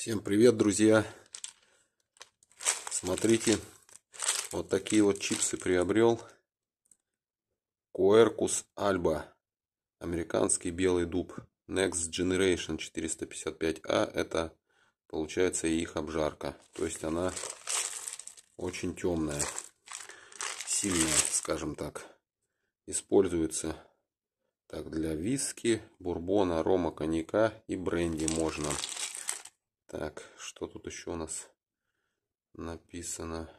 Всем привет, друзья! Смотрите, вот такие вот чипсы приобрел. Quercus Alba. Американский белый дуб. Next Generation 455A. Это получается их обжарка. То есть она очень темная. Сильная, скажем так. Используется так для виски, бурбона, рома, коньяка и бренди можно. Так, что тут еще у нас написано?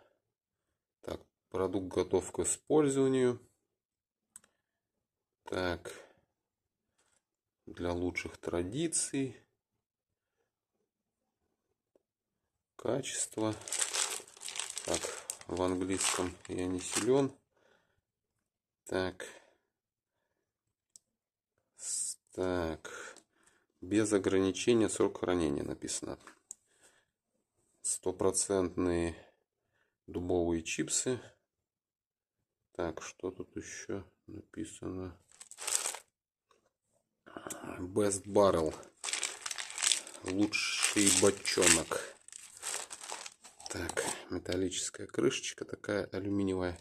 Так, продукт готов к использованию. Так, для лучших традиций. Качество. Так, в английском я не силен. Так. Так. Без ограничения срок хранения написано. Стопроцентные дубовые чипсы. Так, что тут еще написано? Best Barrel. Лучший бочонок. Так, металлическая крышечка такая алюминиевая.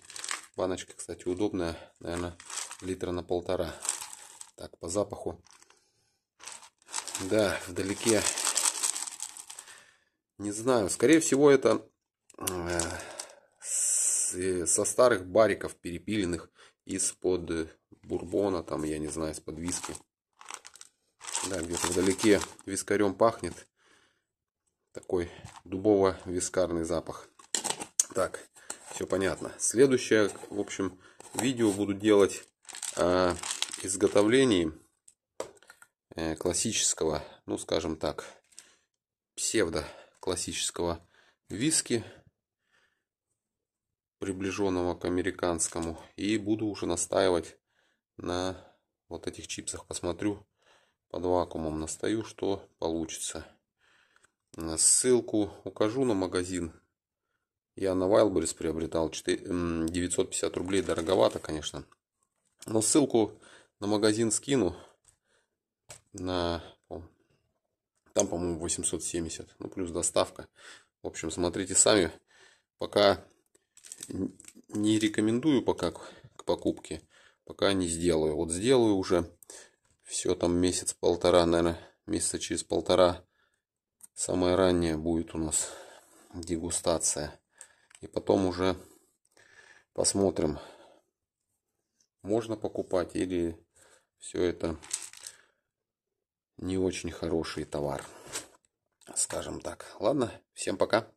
Баночка, кстати, удобная. Наверное, литра на полтора. Так, по запаху да, вдалеке. Не знаю. Скорее всего, это э, со старых бариков перепиленных из-под бурбона, там, я не знаю, из-под виски. Да, где-то вдалеке вискарем пахнет. Такой дубово-вискарный запах. Так, все понятно. Следующее, в общем, видео буду делать о изготовлении классического, ну скажем так, псевдо классического виски, приближенного к американскому. И буду уже настаивать на вот этих чипсах. Посмотрю под вакуумом, настаю, что получится. Ссылку укажу на магазин. Я на Wildberries приобретал 950 рублей, дороговато, конечно. Но ссылку на магазин скину на... Там, по-моему, 870. Ну, плюс доставка. В общем, смотрите сами. Пока не рекомендую пока к покупке. Пока не сделаю. Вот сделаю уже. Все там месяц-полтора, наверное, месяца через полтора. Самое раннее будет у нас дегустация. И потом уже посмотрим, можно покупать или все это не очень хороший товар, скажем так. Ладно, всем пока.